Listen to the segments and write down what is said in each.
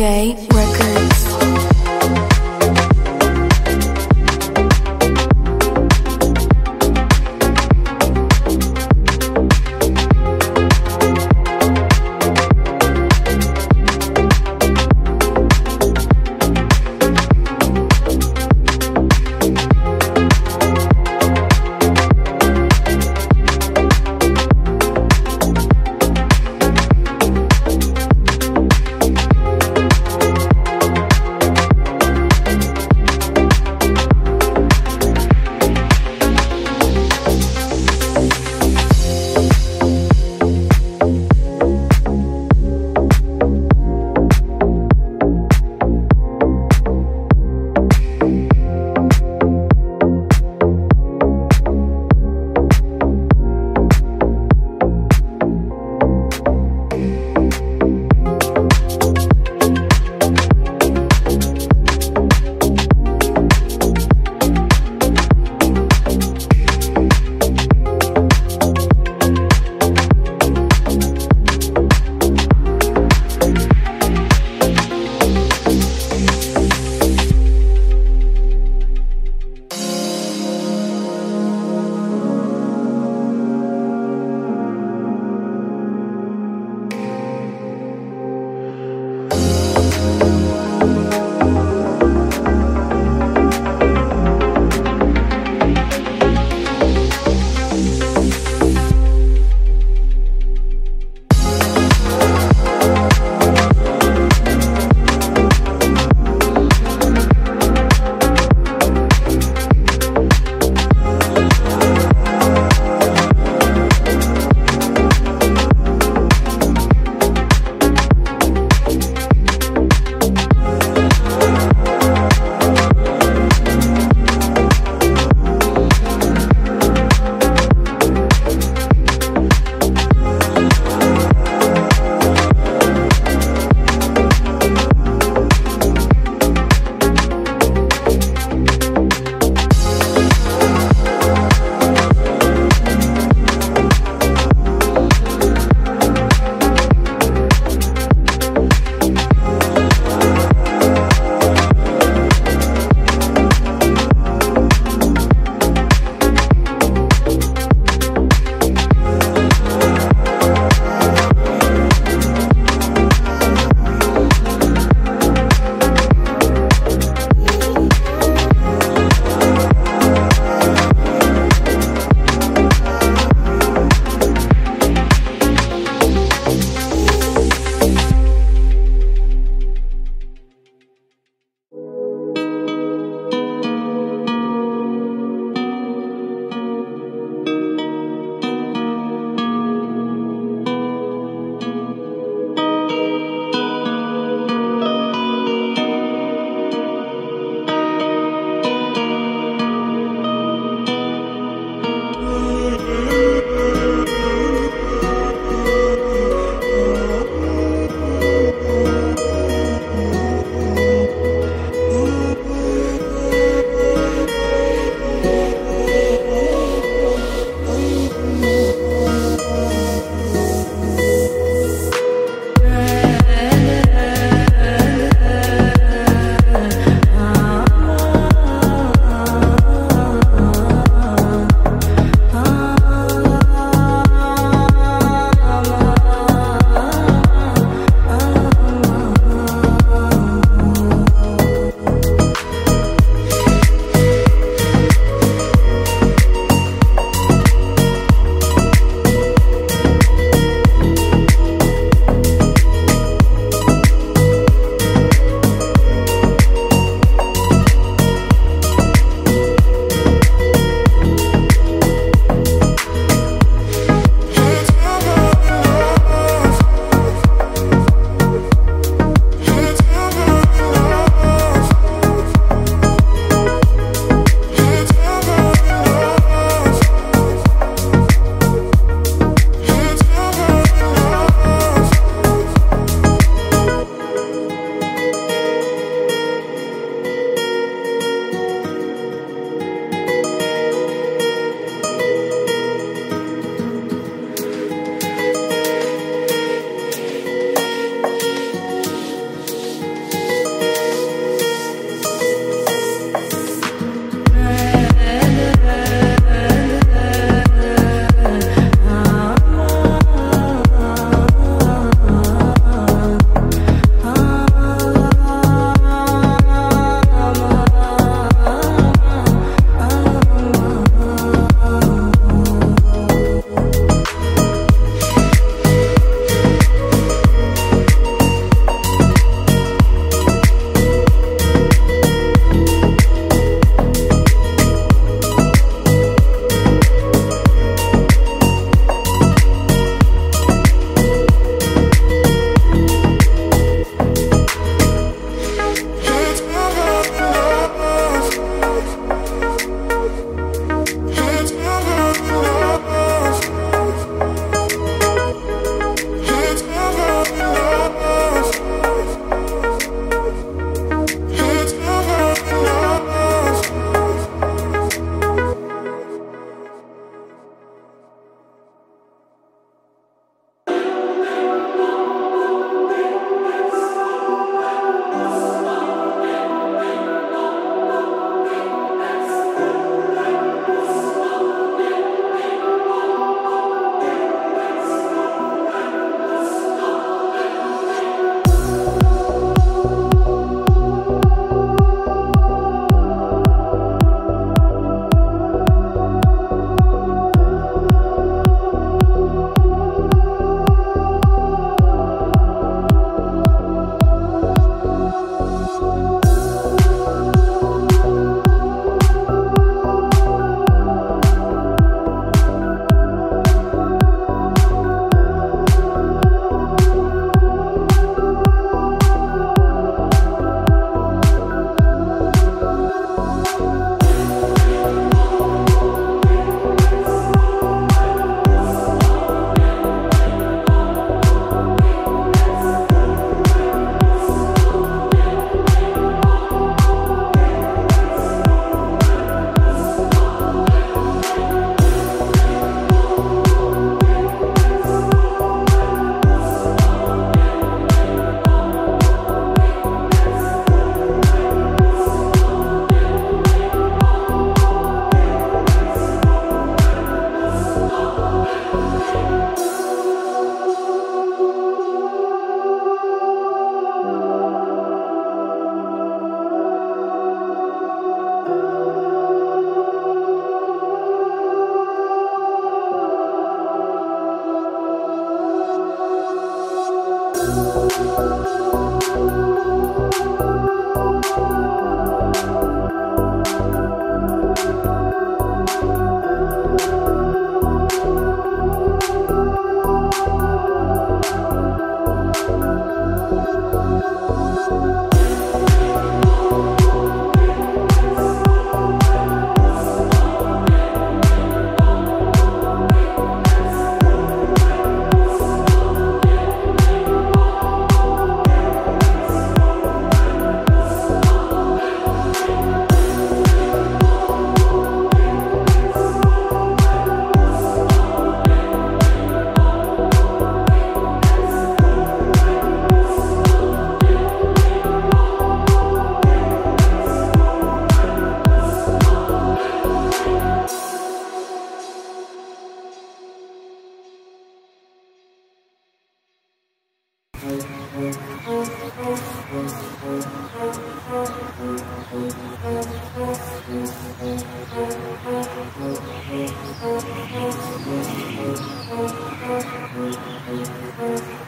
J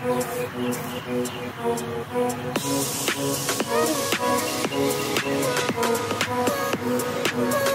Thank you.